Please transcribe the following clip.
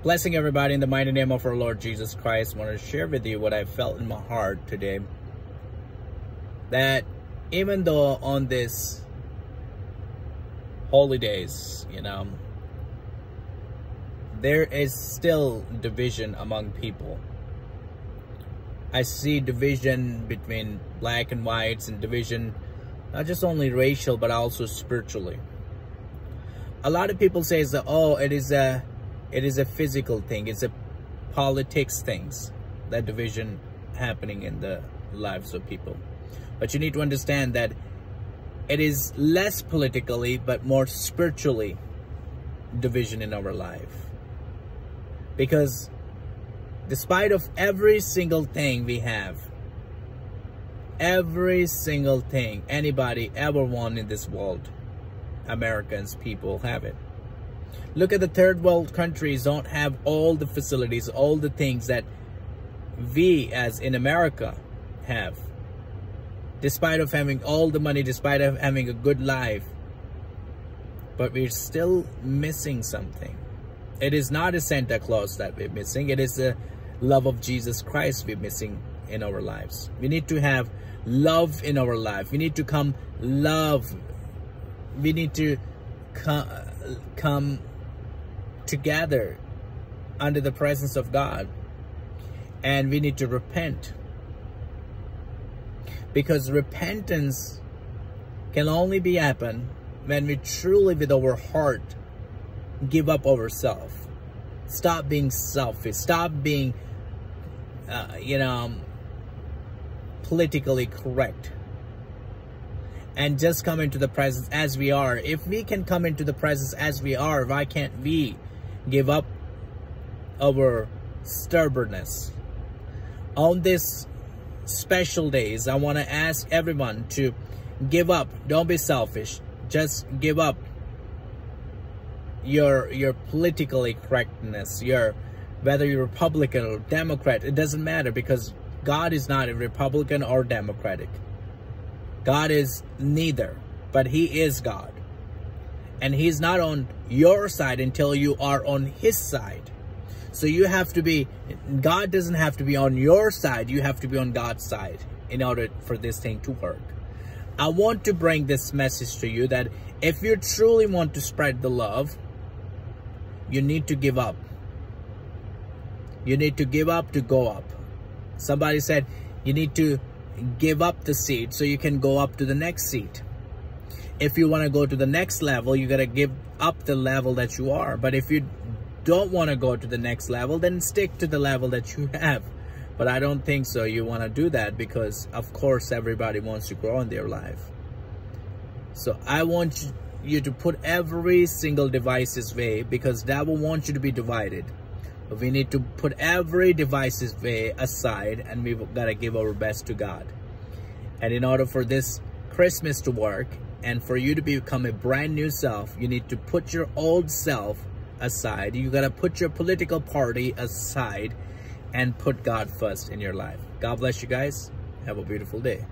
Blessing everybody in the mighty name of our Lord Jesus Christ. I want to share with you what I felt in my heart today. That even though on this holidays, you know, there is still division among people. I see division between black and whites and division not just only racial but also spiritually. A lot of people say that oh it is a it is a physical thing, it's a politics things, that division happening in the lives of people. But you need to understand that it is less politically but more spiritually division in our life. Because despite of every single thing we have, every single thing anybody ever want in this world, Americans people have it. Look at the third world countries don't have all the facilities, all the things that we as in America have. Despite of having all the money, despite of having a good life, but we're still missing something. It is not a Santa Claus that we're missing. It is the love of Jesus Christ we're missing in our lives. We need to have love in our life. We need to come love. We need to come, come together under the presence of God. And we need to repent. Because repentance can only be happen when we truly with our heart give up ourselves. Stop being selfish. Stop being, uh, you know, politically correct. And just come into the presence as we are. If we can come into the presence as we are, why can't we give up our stubbornness? On this special days, I want to ask everyone to give up. Don't be selfish. Just give up your your politically correctness, your whether you're Republican or Democrat, it doesn't matter because God is not a Republican or Democratic. God is neither, but he is God. And he's not on your side until you are on his side. So you have to be, God doesn't have to be on your side. You have to be on God's side in order for this thing to work. I want to bring this message to you that if you truly want to spread the love, you need to give up. You need to give up to go up. Somebody said you need to give up the seat so you can go up to the next seat. If you want to go to the next level, you got to give up the level that you are. But if you don't want to go to the next level, then stick to the level that you have. But I don't think so. You want to do that because, of course, everybody wants to grow in their life. So I want you to put every single device's way because that will want you to be divided. We need to put every device's way aside and we've got to give our best to God. And in order for this Christmas to work and for you to become a brand new self, you need to put your old self aside. You got to put your political party aside and put God first in your life. God bless you guys. Have a beautiful day.